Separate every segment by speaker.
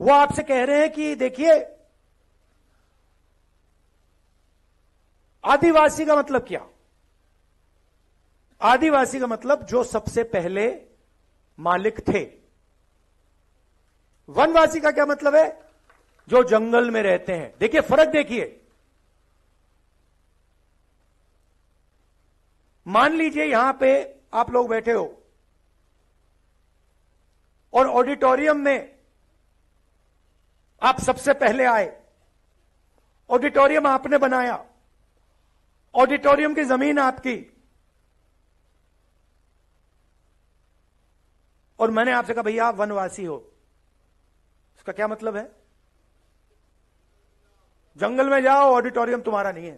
Speaker 1: वो आपसे कह रहे हैं कि देखिए, आदिवासी का मतलब क्या? आदिवासी का मतलब जो सबसे पहले मालिक थे। वनवासी का क्या मतलब है? जो जंगल में रहते हैं। देखिए, फ़र्क देखिए। मान लीजिए यहाँ पे आप लोग बैठे हो और ऑडिटोरियम में आप सबसे पहले आए। ऑडिटोरियम आपने बनाया। ऑडिटोरियम की ज़मीन आपकी। और मैंने आपसे कहा, भैया, आप वनवासी हो। इसका क्या मतलब है? जंगल में जाओ, ऑडिटोरियम तुम्हारा नहीं है।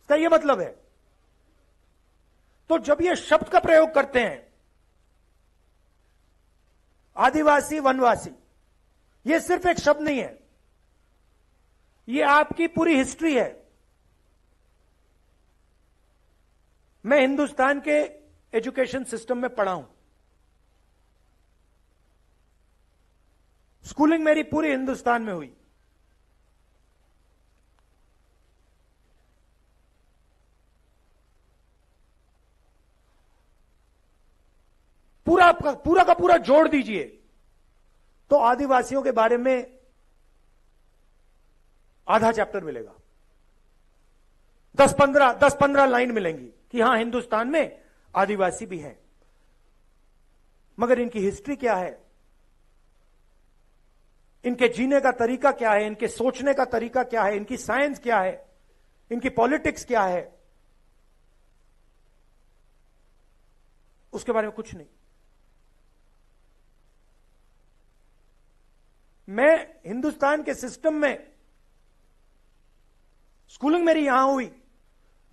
Speaker 1: इसका यह मतलब है। तो जब ये शब्द का प्रयोग करते हैं, आदिवासी, वनवासी ये सिर्फ़ एक शब्द नहीं है। ये आपकी पूरी हिस्ट्री है। मैं हिंदुस्तान के एजुकेशन सिस्टम में पढ़ा हूँ। स्कूलिंग मेरी पूरी हिंदुस्तान में हुई। पूरा पूरा का पूरा जोड़ दीजिए। तो आदिवासियों के बारे में आधा चैप्टर मिलेगा। दस पंद्रह दस पंद्रह लाइन मिलेंगी कि हाँ, हिंदुस्तान में आदिवासी भी हैं। मगर इनकी हिस्ट्री क्या है? इनके जीने का तरीका क्या है? इनके सोचने का तरीका क्या है? इनकी साइंस क्या है? इनकी पॉलिटिक्स क्या है? उसके बारे में कुछ नहीं। मैं हिंदुस्तान के सिस्टम में स्कूलिंग मेरी यहाँ हुई,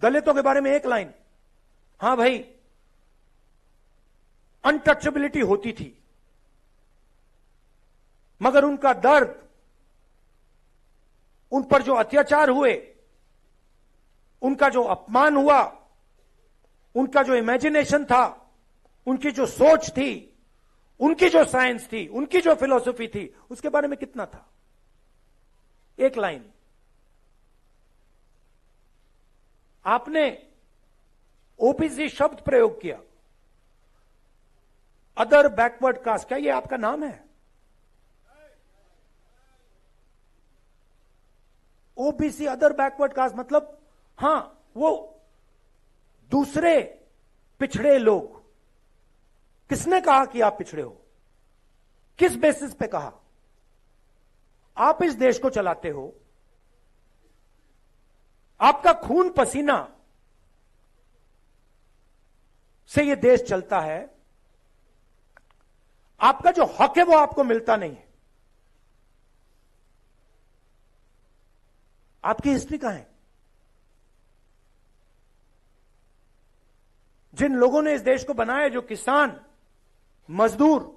Speaker 1: दलितों के बारे में एक लाइन। हाँ भाई अनटचेबिलिटी होती थी, मगर उनका दर्द, उन पर जो अत्याचार हुए, उनका जो अपमान हुआ, उनका जो इमेजिनेशन था, उनकी जो सोच थी उनकी जो साइंस थी, उनकी जो फिलोसफी थी, उसके बारे में कितना था? एक लाइन। आपने ओबीसी शब्द प्रयोग किया। अदर बैकवर्ड कास्ट, क्या ये आपका नाम है? ओबीसी अदर बैकवर्ड कास्ट मतलब हाँ, वो दूसरे पिछड़े लोग किसने कहा कि आप पिछड़े हो? किस बेसिस पे कहा? आप इस देश को चलाते हो। आपका खून पसीना से यह देश चलता है। आपका जो हक है वो आपको मिलता नहीं है। आपकी हिस्ट्री कहाँ है? जिन लोगों ने इस देश को बनाया जो किसान मजदूर।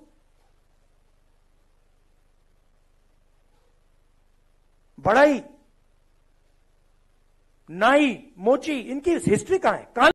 Speaker 1: बड़ाई नाई मोची इनकी हिस्ट्री कहाँ है? कहाँ